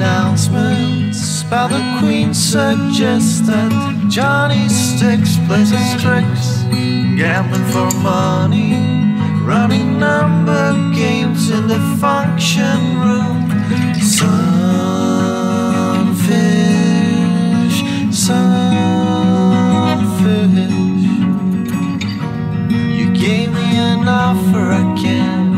announcements about the Queen suggest that Johnny Sticks plays his tricks, gambling for money, running number games in the function room. Sunfish, sunfish, you gave me an offer again.